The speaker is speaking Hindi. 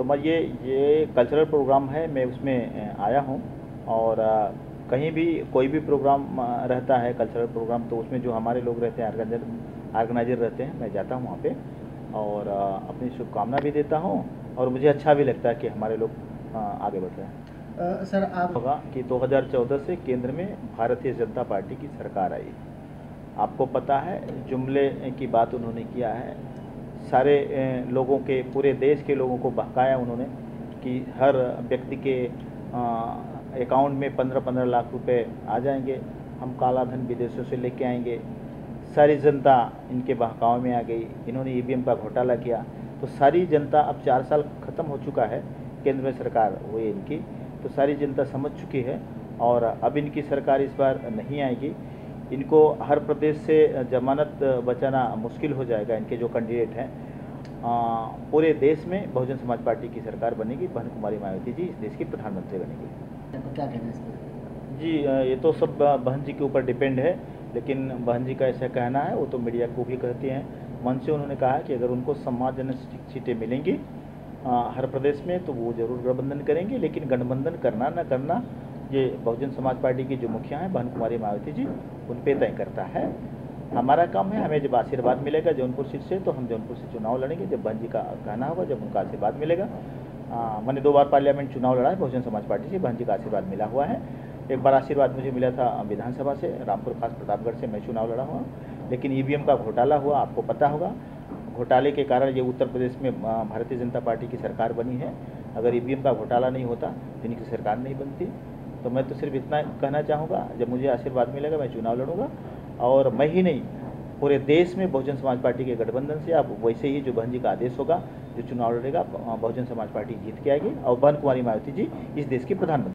तो मैं ये ये कल्चरल प्रोग्राम है मैं उसमें आया हूँ और कहीं भी कोई भी प्रोग्राम रहता है कल्चरल प्रोग्राम तो उसमें जो हमारे लोग रहते हैं ऑर्गेनाइजर ऑर्गेनाइजर रहते हैं मैं जाता हूँ वहाँ पे और अपनी शुभकामना भी देता हूँ और मुझे अच्छा भी लगता है कि हमारे लोग आगे बढ़ रहे हैं। सर आप होगा कि 2014 से केंद्र में भारतीय जनता पार्टी की सरकार आई। आपको पता है जुमले की बात उन्होंने किया है सारे लोगों के, पूरे देश के लोगों को बहकाया उन्होंने कि हर व्यक्ति के अकाउंट में पंद्रह पंद्रह लाख रुपए आ जाएँगे। हम काला धन विदेशों से लेके आएँगे। सारी जनता इनके बहकाव में आ गई। इन्होंने ईवीएम का घोटाला किया। तो सारी जनता अब चार साल ख़त्म हो चुका है केंद्र में सरकार हुई इनकी। तो सारी जनता समझ चुकी है और अब इनकी सरकार इस बार नहीं आएगी। इनको हर प्रदेश से जमानत बचाना मुश्किल हो जाएगा इनके जो कैंडिडेट हैं। पूरे देश में बहुजन समाज पार्टी की सरकार बनेगी बहन कुमारी मायावती जी इस देश की प्रधानमंत्री बनेगी। क्या कहना है जी ये तो सब बहन जी के ऊपर डिपेंड है लेकिन बहन जी का ऐसा कहना है वो तो मीडिया को भी कहती हैं। मन से उन्होंने कहा कि अगर उनको सम्मानजनक सीटें मिलेंगी हर प्रदेश में तो वो ज़रूर गठबंधन करेंगे लेकिन गठबंधन करना न करना ये बहुजन समाज पार्टी की जो मुखिया हैं बहन कुमारी मायावती जी, उन पर तय करता है। हमारा काम है, हमें जब आशीर्वाद मिलेगा जौनपुर सीट से तो हम जौनपुर से चुनाव लड़ेंगे। जब बहन जी का कहना होगा, जब उनका आशीर्वाद मिलेगा। मैंने दो बार पार्लियामेंट चुनाव लड़ा है, बहुजन समाज पार्टी से बहन जी का आशीर्वाद मिला हुआ है। एक बार आशीर्वाद मुझे मिला था विधानसभा से, रामपुर खास प्रतापगढ़ से मैं चुनाव लड़ा हुआ। लेकिन ईवीएम का घोटाला हुआ, आपको पता होगा। घोटाले के कारण ये उत्तर प्रदेश में भारतीय जनता पार्टी की सरकार बनी है। अगर ईवीएम का घोटाला नहीं होता तो इनकी सरकार नहीं बनती। तो मैं तो सिर्फ़ इतना कहना चाहूँगा, जब मुझे आशीर्वाद मिलेगा, मैं चुनाव लड़ूँगा। और मैं ही नहीं, पूरे देश में बहुजन समाज पार्टी के गठबंधन से आप वैसे ही जो बहन जी का आदेश होगा, जो चुनाव लड़ेगा, बहुजन समाज पार्टी जीत के आएगी। और बहन कुमारी मायावती जी इस देश की प्रधानमंत्री।